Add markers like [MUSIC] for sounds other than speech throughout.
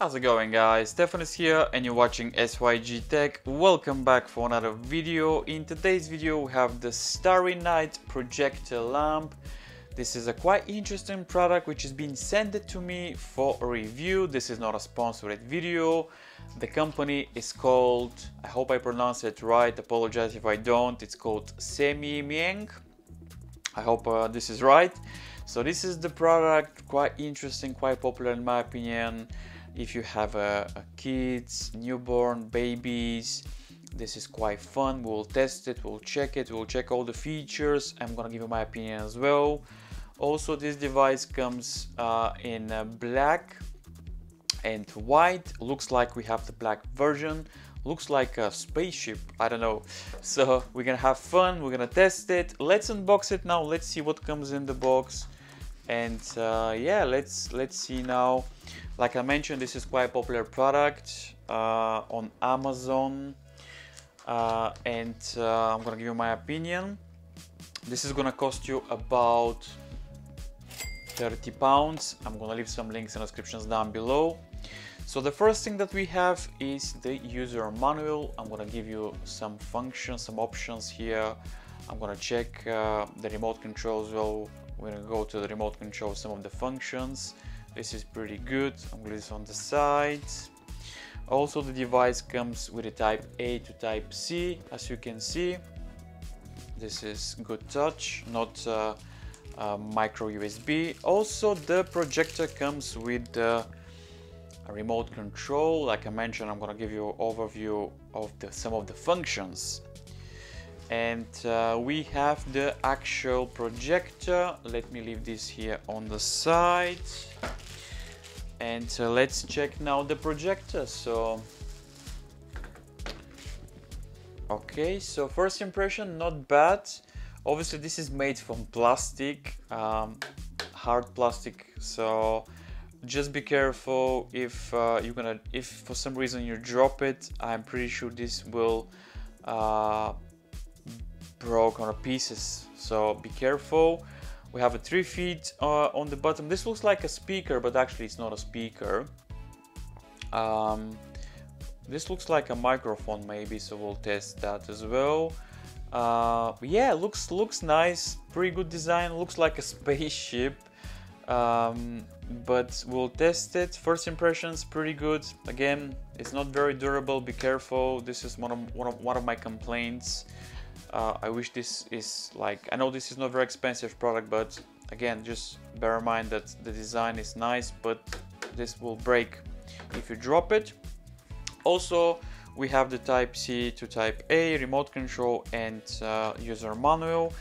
How's it going guys? Stefan is here and you're watching SYG Tech. Welcome back for another video. In today's video we have the Starry Night projector lamp. This is a quite interesting product which has been sent to me for review. This is not a sponsored video. The company is called, I hope I pronounce it right, apologize if I don't, it's called Semi Mieng. I hope uh, this is right. So this is the product, quite interesting, quite popular in my opinion if you have a, a kids newborn babies this is quite fun. We'll test it we'll check it we'll check all the features. I'm gonna give you my opinion as well. Also this device comes uh, in uh, black and white. Looks like we have the black version. Looks like a spaceship. I don't know. So we're gonna have fun. We're gonna test it. Let's unbox it now. Let's see what comes in the box and uh, yeah let's let's see now. Like I mentioned this is quite popular product uh, on Amazon. Uh, and uh, I'm gonna give you my opinion. This is gonna cost you about 30 pounds. I'm gonna leave some links and descriptions down below. So the first thing that we have is the user manual. I'm gonna give you some functions some options here. I'm gonna check uh, the remote control as well we're gonna go to the remote control some of the functions. This is pretty good. I'm gonna this on the side. Also the device comes with a type A to type C. As you can see this is good touch not uh, uh, micro USB also the projector comes with a remote control. Like I mentioned I'm gonna give you an overview of the some of the functions and uh, we have the actual projector. Let me leave this here on the side. And uh, let's check now the projector. So okay so first impression not bad. Obviously this is made from plastic um, hard plastic. So just be careful if uh, you're gonna if for some reason you drop it I'm pretty sure this will uh, broke on pieces. So be careful. We have a three feet uh, on the bottom. This looks like a speaker but actually it's not a speaker. Um, this looks like a microphone maybe so we'll test that as well. Uh, yeah looks looks nice. Pretty good design. Looks like a [LAUGHS] spaceship. Um, but we'll test it. First impressions pretty good. Again it's not very durable. Be careful. This is one of one of, one of my complaints uh, I wish this is like I know this is not very expensive product but again just bear in mind that the design is nice but this will break if you drop it. Also we have the type C to type A remote control and uh, user manual.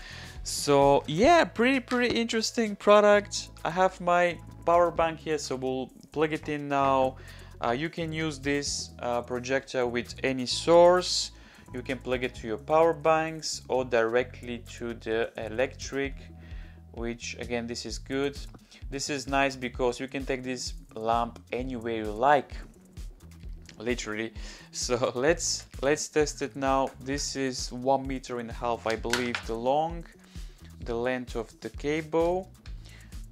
So yeah pretty pretty interesting product. I have my power bank here so we'll plug it in now. Uh, you can use this uh, projector with any source you can plug it to your power banks or directly to the electric which again this is good. This is nice because you can take this lamp anywhere you like literally. [LAUGHS] So let's let's test it now. This is one meter and a half i believe the long the length of the cable.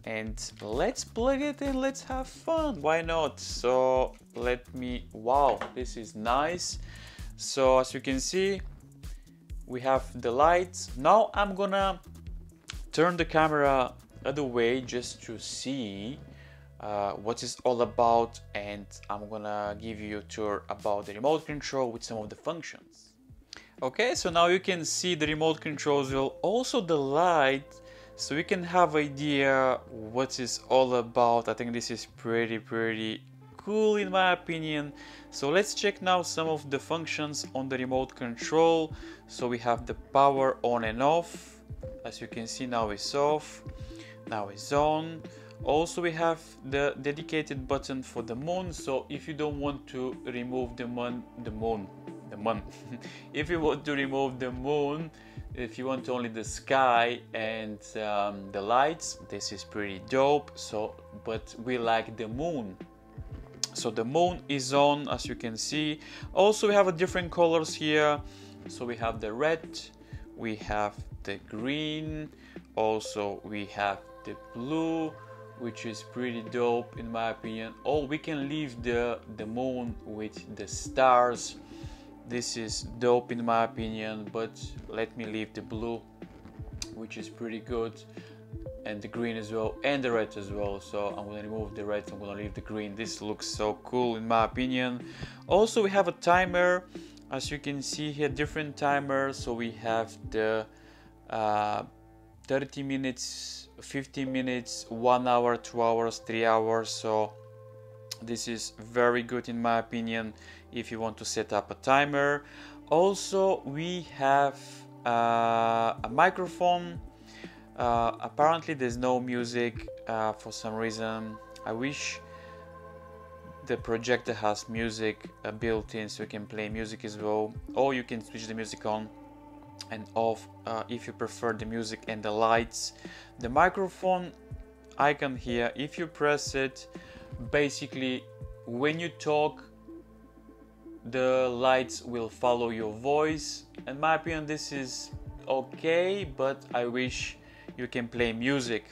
And let's plug it in let's have fun. Why not? So let me wow this is nice so as you can see we have the lights. Now I'm gonna turn the camera other way just to see uh, what it's all about and I'm gonna give you a tour about the remote control with some of the functions. Okay so now you can see the remote controls will also the light so you can have idea what it's all about. I think this is pretty pretty cool in my opinion. So let's check now some of the functions on the remote control. So we have the power on and off. As you can see now it's off, now it's on. Also we have the dedicated button for the moon. So if you don't want to remove the moon, the moon, the moon. [LAUGHS] if you want to remove the moon, if you want only the sky and um, the lights, this is pretty dope. So, but we like the moon so the moon is on as you can see. Also we have a different colors here. So we have the red we have the green. Also we have the blue which is pretty dope in my opinion. Oh we can leave the the moon with the stars. This is dope in my opinion but let me leave the blue which is pretty good and the green as well and the red as well. So I'm gonna remove the red I'm gonna leave the green. This looks so cool in my opinion. Also we have a timer. As you can see here different timers so we have the uh, 30 minutes 15 minutes one hour two hours three hours. So this is very good in my opinion if you want to set up a timer. Also we have uh, a microphone uh, apparently there's no music uh, for some reason. I wish the projector has music uh, built in so you can play music as well. Or you can switch the music on and off uh, if you prefer the music and the lights. The microphone icon here if you press it basically when you talk the lights will follow your voice. In my opinion this is okay but I wish you can play music.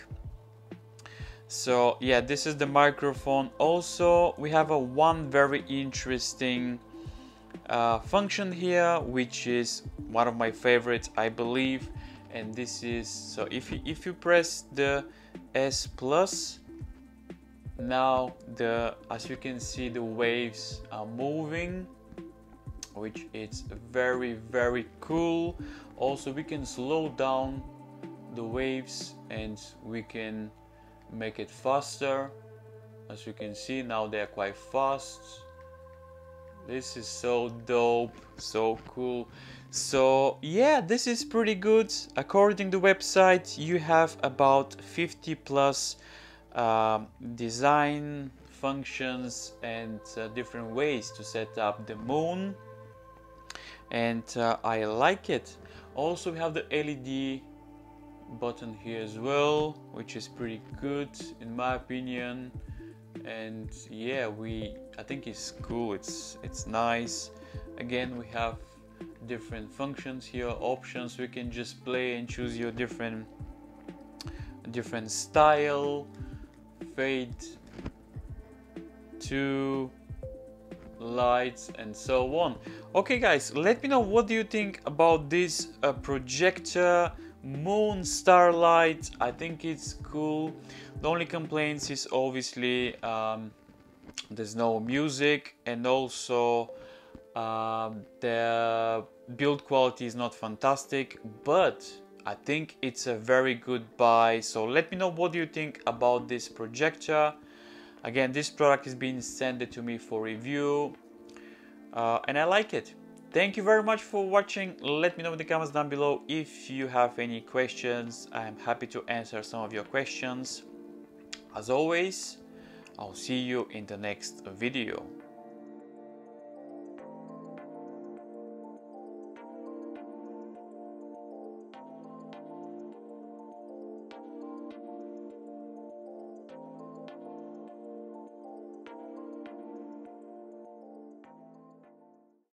So yeah this is the microphone. Also we have a one very interesting uh, function here which is one of my favorites I believe. And this is so if you, if you press the S plus now the as you can see the waves are moving which is very very cool. Also we can slow down the waves and we can make it faster. As you can see now they're quite fast. This is so dope so cool. So yeah this is pretty good. According to the website you have about 50 plus um, design functions and uh, different ways to set up the moon. And uh, I like it. Also we have the LED button here as well which is pretty good in my opinion. And yeah we I think it's cool. It's it's nice. Again we have different functions here options. We can just play and choose your different different style. Fade to lights and so on. Okay guys let me know what do you think about this uh, projector moon starlight i think it's cool. The only complaints is obviously um, there's no music and also uh, the build quality is not fantastic but I think it's a very good buy. So let me know what you think about this projector. Again this product is being sent to me for review uh, and I like it Thank you very much for watching. Let me know in the comments down below if you have any questions. I am happy to answer some of your questions. As always, I'll see you in the next video.